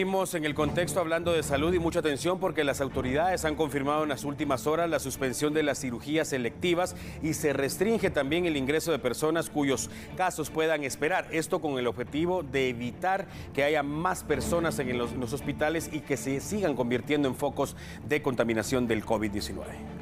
Seguimos en el contexto hablando de salud y mucha atención porque las autoridades han confirmado en las últimas horas la suspensión de las cirugías selectivas y se restringe también el ingreso de personas cuyos casos puedan esperar. Esto con el objetivo de evitar que haya más personas en los, en los hospitales y que se sigan convirtiendo en focos de contaminación del COVID-19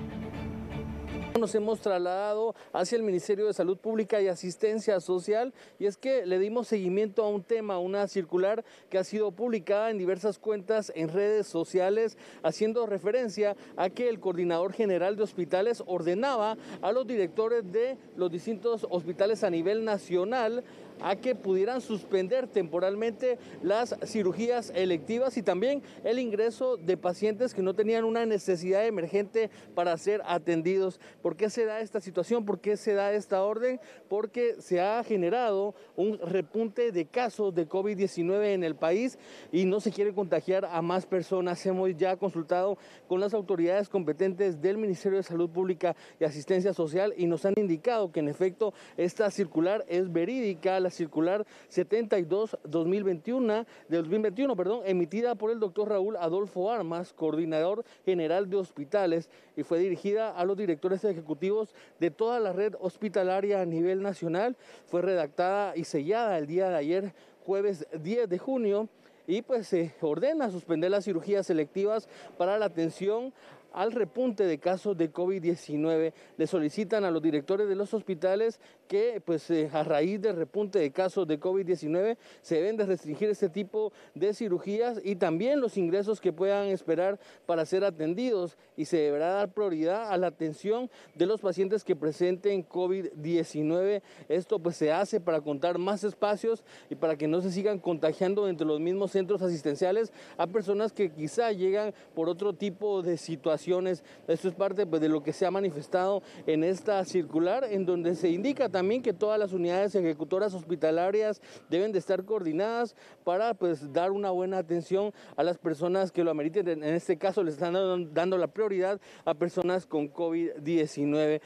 nos hemos trasladado hacia el Ministerio de Salud Pública y Asistencia Social y es que le dimos seguimiento a un tema, una circular que ha sido publicada en diversas cuentas en redes sociales haciendo referencia a que el coordinador general de hospitales ordenaba a los directores de los distintos hospitales a nivel nacional a que pudieran suspender temporalmente las cirugías electivas y también el ingreso de pacientes que no tenían una necesidad emergente para ser atendidos. ¿Por qué se da esta situación? ¿Por qué se da esta orden? Porque se ha generado un repunte de casos de COVID-19 en el país y no se quiere contagiar a más personas. Hemos ya consultado con las autoridades competentes del Ministerio de Salud Pública y Asistencia Social y nos han indicado que en efecto esta circular es verídica circular 72-2021, de 2021, perdón, emitida por el doctor Raúl Adolfo Armas, coordinador general de hospitales, y fue dirigida a los directores ejecutivos de toda la red hospitalaria a nivel nacional. Fue redactada y sellada el día de ayer, jueves 10 de junio y pues se ordena suspender las cirugías selectivas para la atención al repunte de casos de COVID-19. Le solicitan a los directores de los hospitales que, pues, eh, a raíz del repunte de casos de COVID-19, se deben de restringir este tipo de cirugías y también los ingresos que puedan esperar para ser atendidos y se deberá dar prioridad a la atención de los pacientes que presenten COVID-19. Esto pues se hace para contar más espacios y para que no se sigan contagiando entre los mismos centros asistenciales a personas que quizá llegan por otro tipo de situación esto es parte pues, de lo que se ha manifestado en esta circular, en donde se indica también que todas las unidades ejecutoras hospitalarias deben de estar coordinadas para pues, dar una buena atención a las personas que lo ameriten. En este caso, le están dando la prioridad a personas con COVID-19.